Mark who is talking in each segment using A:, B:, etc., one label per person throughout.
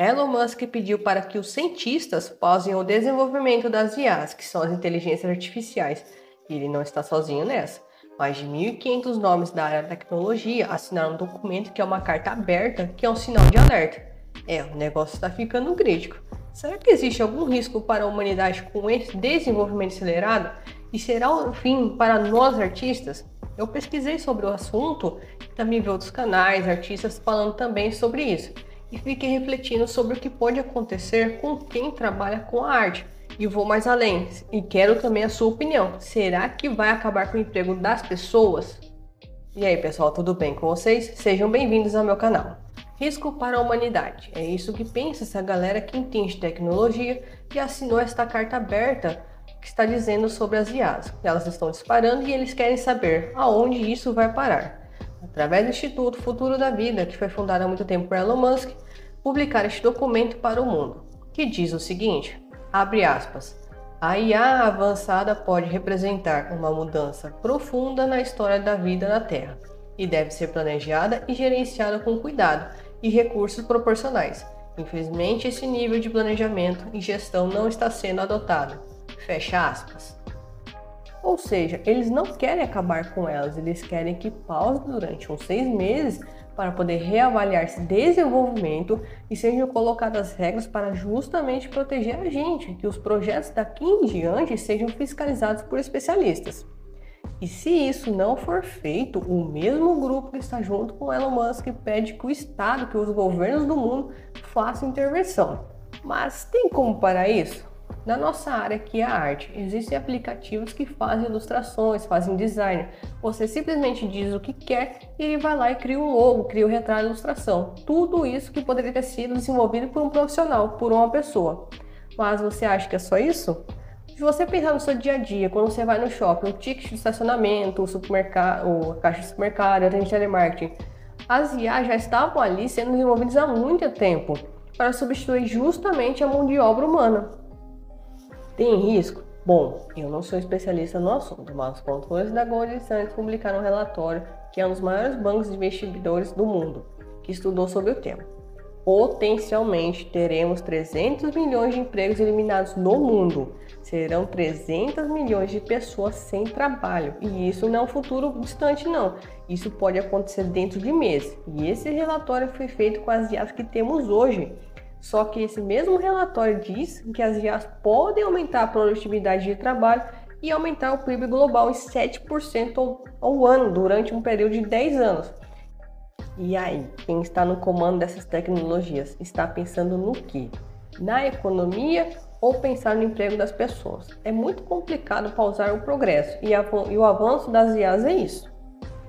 A: Elon Musk pediu para que os cientistas pausem o desenvolvimento das IAs, que são as inteligências artificiais, e ele não está sozinho nessa. Mais de 1.500 nomes da área da tecnologia assinaram um documento que é uma carta aberta, que é um sinal de alerta. É, o negócio está ficando crítico. Será que existe algum risco para a humanidade com esse desenvolvimento acelerado? E será o fim para nós artistas? Eu pesquisei sobre o assunto e também vi outros canais, artistas falando também sobre isso e fiquei refletindo sobre o que pode acontecer com quem trabalha com a arte. E vou mais além e quero também a sua opinião. Será que vai acabar com o emprego das pessoas? E aí, pessoal, tudo bem com vocês? Sejam bem-vindos ao meu canal. Risco para a humanidade. É isso que pensa essa galera que entende tecnologia e assinou esta carta aberta que está dizendo sobre as IAs. Elas estão disparando e eles querem saber aonde isso vai parar através do Instituto Futuro da Vida, que foi fundado há muito tempo por Elon Musk, publicar este documento para o mundo, que diz o seguinte: abre aspas. A IA avançada pode representar uma mudança profunda na história da vida na Terra e deve ser planejada e gerenciada com cuidado e recursos proporcionais. Infelizmente, esse nível de planejamento e gestão não está sendo adotado. Fecha aspas. Ou seja, eles não querem acabar com elas, eles querem que pause durante uns seis meses para poder reavaliar esse desenvolvimento e sejam colocadas regras para justamente proteger a gente, que os projetos daqui em diante sejam fiscalizados por especialistas. E se isso não for feito, o mesmo grupo que está junto com Elon Musk pede que o Estado, que os governos do mundo façam intervenção. Mas tem como parar isso? Na nossa área que é a arte, existem aplicativos que fazem ilustrações, fazem design. Você simplesmente diz o que quer e ele vai lá e cria um logo, cria o um retrato ilustração. Tudo isso que poderia ter sido desenvolvido por um profissional, por uma pessoa. Mas você acha que é só isso? Se você pensar no seu dia a dia, quando você vai no shopping, o ticket de estacionamento, o supermercado, a caixa de supermercado, a de telemarketing, as IA já estavam ali sendo desenvolvidas há muito tempo para substituir justamente a mão de obra humana. Tem risco? Bom, eu não sou especialista no assunto, mas os controles da Goldman Sachs publicaram um relatório que é um dos maiores bancos de investidores do mundo, que estudou sobre o tema. Potencialmente teremos 300 milhões de empregos eliminados no mundo. Serão 300 milhões de pessoas sem trabalho. E isso não é um futuro distante, não. Isso pode acontecer dentro de meses. E esse relatório foi feito com as IAs que temos hoje. Só que esse mesmo relatório diz que as IAs podem aumentar a produtividade de trabalho e aumentar o PIB global em 7% ao, ao ano durante um período de 10 anos. E aí, quem está no comando dessas tecnologias está pensando no que? Na economia ou pensar no emprego das pessoas? É muito complicado pausar o progresso e, e o avanço das IAs é isso.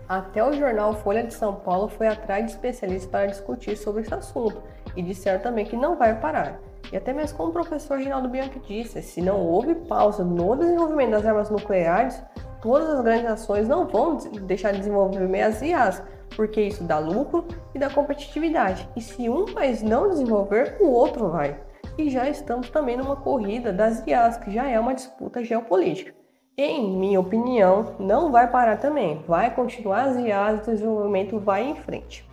A: Até o jornal Folha de São Paulo foi atrás de especialistas para discutir sobre esse assunto e disseram também que não vai parar. E até mesmo como o professor Reginaldo Bianchi disse, se não houve pausa no desenvolvimento das armas nucleares, todas as grandes nações não vão deixar de desenvolver meias IAs, porque isso dá lucro e dá competitividade. E se um país não desenvolver, o outro vai. E já estamos também numa corrida das IAs, que já é uma disputa geopolítica em minha opinião, não vai parar também. Vai continuar as IAs, o desenvolvimento vai em frente.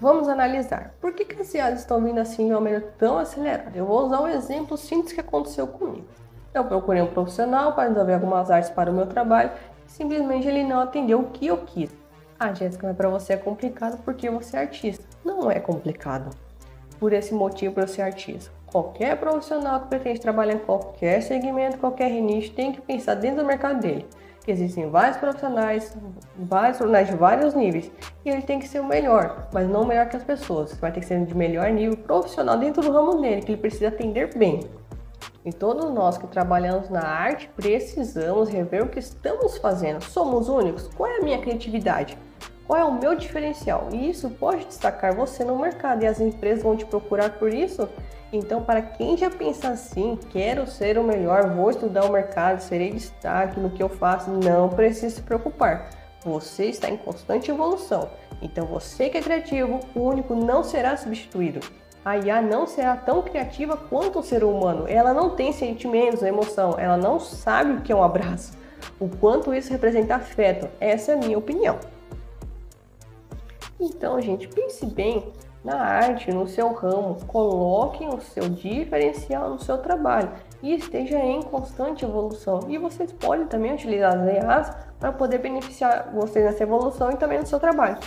A: Vamos analisar. Por que, que as IAs estão vindo assim de uma maneira tão acelerada? Eu vou usar um exemplo simples que aconteceu comigo. Eu procurei um profissional para desenvolver algumas artes para o meu trabalho e simplesmente ele não atendeu o que eu quis. Ah, Jéssica, mas para você é complicado porque você é artista. Não é complicado. Por esse motivo, para ser artista. Qualquer profissional que pretende trabalhar em qualquer segmento, qualquer nicho, tem que pensar dentro do mercado dele. Existem vários profissionais, vários profissionais de vários níveis, e ele tem que ser o melhor, mas não melhor que as pessoas. Vai ter que ser de melhor nível profissional dentro do ramo dele, que ele precisa atender bem. E todos nós que trabalhamos na arte precisamos rever o que estamos fazendo. Somos únicos? Qual é a minha criatividade? Qual é o meu diferencial? E isso pode destacar você no mercado e as empresas vão te procurar por isso. Então, para quem já pensa assim, quero ser o melhor, vou estudar o mercado, serei destaque no que eu faço, não precisa se preocupar. Você está em constante evolução. Então, você que é criativo, o único não será substituído. A IA não será tão criativa quanto o ser humano. Ela não tem sentimentos, emoção, ela não sabe o que é um abraço, o quanto isso representa afeto. Essa é a minha opinião. Então, gente, pense bem na arte, no seu ramo, coloque o seu diferencial no seu trabalho e esteja em constante evolução. E vocês podem também utilizar as IAs para poder beneficiar vocês nessa evolução e também no seu trabalho.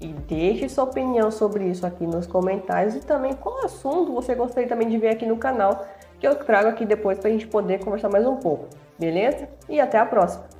A: E deixe sua opinião sobre isso aqui nos comentários e também qual assunto você gostaria também de ver aqui no canal, que eu trago aqui depois para a gente poder conversar mais um pouco. Beleza? E até a próxima!